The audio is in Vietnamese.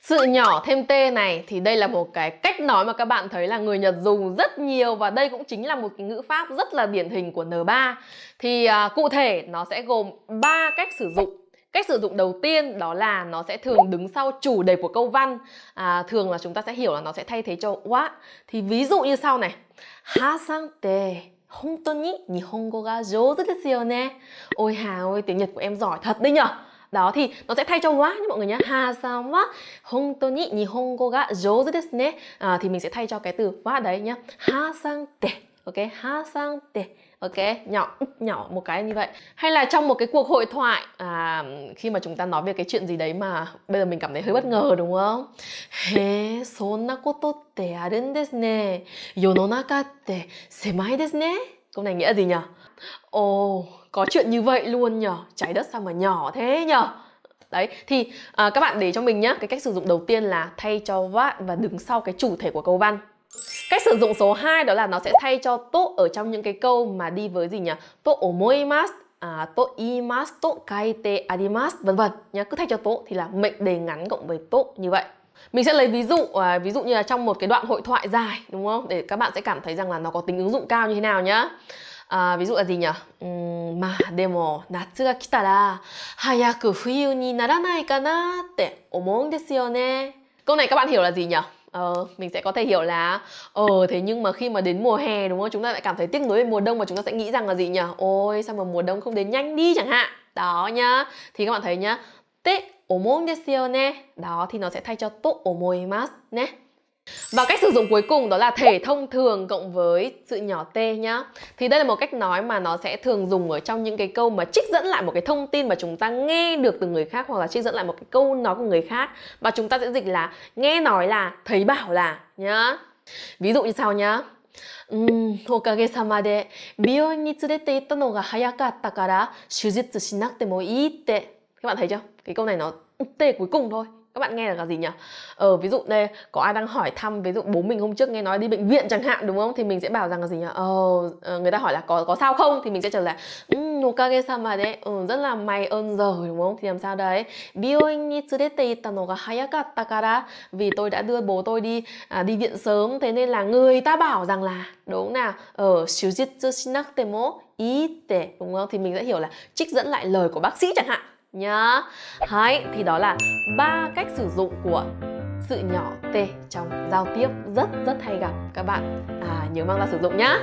Sự nhỏ thêm t này thì đây là một cái cách nói mà các bạn thấy là người Nhật dùng rất nhiều và đây cũng chính là một cái ngữ pháp rất là điển hình của N3. Thì à, cụ thể nó sẽ gồm 3 cách sử dụng. Cách sử dụng đầu tiên đó là nó sẽ thường đứng sau chủ đề của câu văn. À, thường là chúng ta sẽ hiểu là nó sẽ thay thế cho wa. Thì ví dụ như sau này. Ha sang te 本当に日本語が上手ですよね Ôi Hà ơi, tiếng Nhật của em giỏi thật đấy nhở Đó thì nó sẽ thay cho wa nhé mọi người nhé ha san wa hontoni nihongo ga jouzu desu ne à, thì mình sẽ thay cho cái từ wa đấy nhá. Ha sang te ok? Ha sang te ok? Nhỏ nhỏ một cái như vậy. Hay là trong một cái cuộc hội thoại à, khi mà chúng ta nói về cái chuyện gì đấy mà bây giờ mình cảm thấy hơi bất ngờ đúng không? He sonna koto te arun desu ne yononaka te semai desu ne câu này nghĩa gì nhỉ ồ oh, có chuyện như vậy luôn nhở trái đất sao mà nhỏ thế nhở đấy thì à, các bạn để cho mình nhá cái cách sử dụng đầu tiên là thay cho what và đứng sau cái chủ thể của câu văn Cách sử dụng số 2 đó là nó sẽ thay cho to ở trong những cái câu mà đi với gì nhỉ? To omoimasu, à, to imasu, to kaite arimasu vân vân nhá. Cứ thay cho to thì là mệnh đề ngắn cộng với to như vậy. Mình sẽ lấy ví dụ à, ví dụ như là trong một cái đoạn hội thoại dài đúng không? Để các bạn sẽ cảm thấy rằng là nó có tính ứng dụng cao như thế nào nhá. À, ví dụ là gì nhỉ? Uhm, mà demo natsu ga kitara hayaku fuyu ni naranai kana te omou desu yo ne. Câu này các bạn hiểu là gì nhỉ? Ờ, mình sẽ có thể hiểu là Ờ, thế nhưng mà khi mà đến mùa hè đúng không? Chúng ta lại cảm thấy tiếc nuối về mùa đông và chúng ta sẽ nghĩ rằng là gì nhỉ? Ôi, sao mà mùa đông không đến nhanh đi chẳng hạn Đó nhá Thì các bạn thấy nhá Te omou desu yo ne Đó, thì nó sẽ thay cho to omoimasu nhé và cách sử dụng cuối cùng đó là thể thông thường cộng với sự nhỏ t nhá. Thì đây là một cách nói mà nó sẽ thường dùng ở trong những cái câu mà trích dẫn lại một cái thông tin mà chúng ta nghe được từ người khác hoặc là trích dẫn lại một cái câu nói của người khác và chúng ta sẽ dịch là nghe nói là thấy bảo là nhá. Ví dụ như sau nhá. うんおかげさまで美容院に連れて行ったのが早かったから手術しなくてもいいって các bạn thấy chưa? Cái câu này nó tê cuối cùng thôi. Các bạn nghe là gì nhỉ? Ờ ví dụ đây có ai đang hỏi thăm ví dụ bố mình hôm trước nghe nói đi bệnh viện chẳng hạn đúng không? Thì mình sẽ bảo rằng là gì nhỉ? Ờ, ờ người ta hỏi là có có sao không? Thì mình sẽ trả lời um ừ, okage sama de. Ừ, rất là may ơn rồi đúng không? Thì làm sao đấy? Bioin ni tsurete itta no ga hayakatta kara. Vì tôi đã đưa bố tôi đi à, đi viện sớm thế nên là người ta bảo rằng là đúng nào? Ở shujitsu shinakute mo ite đúng không? Thì mình sẽ hiểu là trích dẫn lại lời của bác sĩ chẳng hạn nhá. Hay, thì đó là ba cách sử dụng của sự nhỏ t trong giao tiếp. Rất rất hay gặp các bạn. À, nhớ mang ra sử dụng nhá.